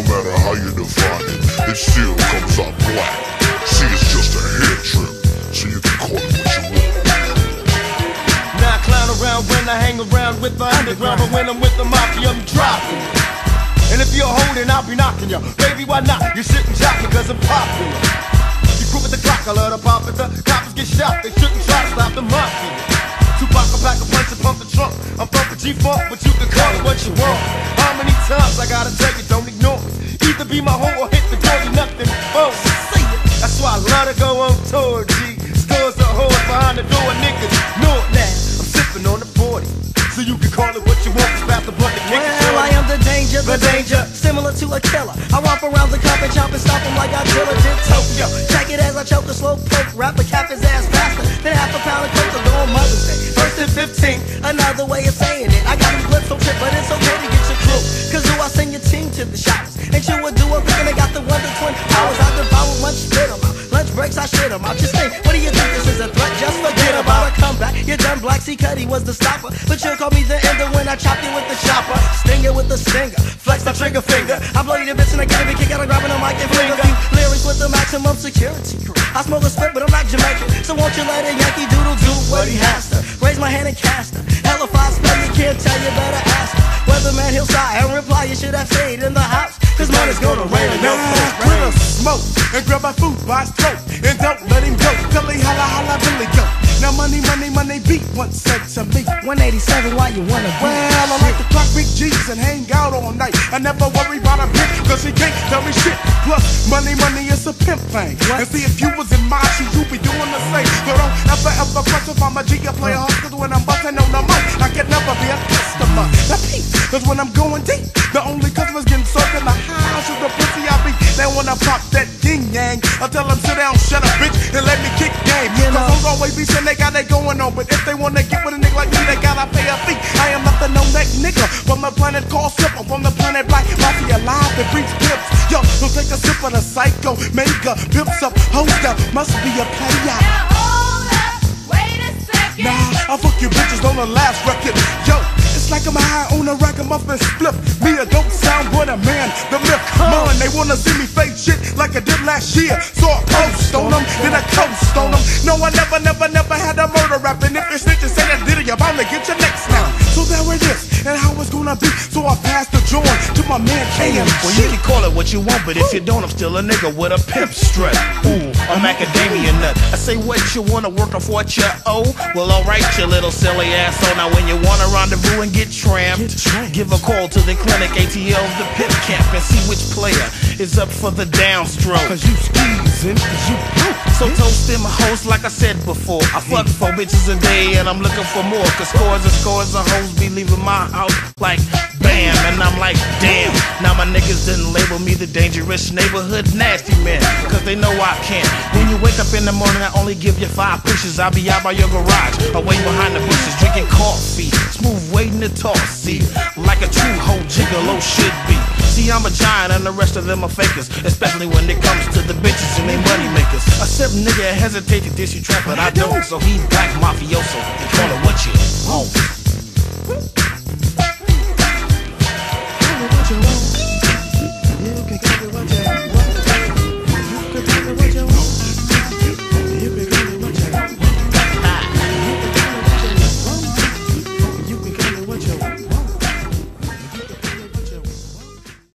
No matter how you define it, it still comes out black. See, it's just a hair trim, so you can call it what you want. Now I clown around when I hang around with the underground, but when I'm with the mafia, I'm dropping. And if you're holding, I'll be knocking you. Baby, why not? You shouldn't jock me, cause I'm popular. You crew with the clock, I love to pop it. The coppers get shot, they shouldn't try to stop the mafia. Tupac, I pack a punch and pump the trunk. I'm pumping G-Funk, but you can call it what you want. How many times I gotta tell you, don't ignore me. Either be my hoe or hit the you nothing ya. That's why I love to go on tour, G. Stores are hoes behind the door, niggas know it now. I'm sipping on the 40. So you can call it what you want, past the blunt to kick it Well, I am the danger, the, The danger. Similar to a killer. I romp around the cup and chomp and stop him like I did. Check breaks, I shit 'em out. Just think, what do you think this is a threat? Just forget about a comeback. You're done, Black C. Cuddy was the stopper. But you'll call me the ender when I chop you with the chopper. Stinger with the stinger. Flex my trigger finger. I blow you the bitch and I get a big kick out of grabbing a mic and fling a few lyrics with the maximum security crew. I smoke a spit, but I'm not Jamaican. So won't you let a Yankee Doodle do what he has to? Raise my hand and cast her. Hell if I spell you can't tell you better ask her. Weatherman he'll sigh and reply you should have stayed in the house. Cause money's gonna rain and no smoke and grab my food by his throat and don't let him go. Tell he holla holla Billy go. Now money, money, money beat once said to me. 187, why you wanna be? Well, I like to clock big G's and hang out all night. I never worry about a bitch, cause he can't tell me shit. Plus, money, money is a pimp thing. What? And see, if you was in my shoes, you'd be doing the same. So don't ever, ever question if I'm a G, I play hard, cause when I'm busting on the mic, I can never be a customer. Now, peace, cause when I'm going deep, always be saying they got it going on, but if they wanna get with a nigga like me, they gotta pay a fee. I am not the no neck nigga from the planet called Slipper, from the planet Black Mafia live that breeds pimps. Yo, don't take a sip of the psycho, mega pimps up, host up, must be a player. Now hold up, wait a second. Nah, I fuck you bitches on the last record. Yo, like I'm high on a ragamuffin split. Me a dope sound boy, a man, the myth. Man, they wanna see me fake shit like I did last year. So I post on them, then I coast on them. No, I never, never, never had a murder rap. And if you snitches say that did it, you're bound to get your next now. So there it is, and how it's gonna be. So I pass the man KM. Well, you can call it what you want, but if you don't, I'm still a nigga with a pimp strut. Ooh, I'm macadamia nut. I say what you wanna work off what you owe. Well, alright, you little silly asshole. Now, when you wanna rendezvous and get trammed, give a call to the clinic, ATL's the pimp camp, and see which player is up for the downstroke. Cause you skeezin', cause you. So toast them hoes like I said before. I fuck four bitches a day and I'm looking for more. Cause scores and scores of hoes be leaving my house like bam. And I'm like, damn couldn't label me the dangerous neighborhood nasty man, cause they know I can. When you wake up in the morning, I only give you five pushes. I'll be out by your garage, away behind the bushes, drinking coffee, smooth waiting to talk. See, like a true hoe gigolo should be. See, I'm a giant and the rest of them are fakers, especially when it comes to the bitches and they money makers. A simple nigga hesitate to diss you trap, but I don't, so he black mafioso. They call it what you want. What you want.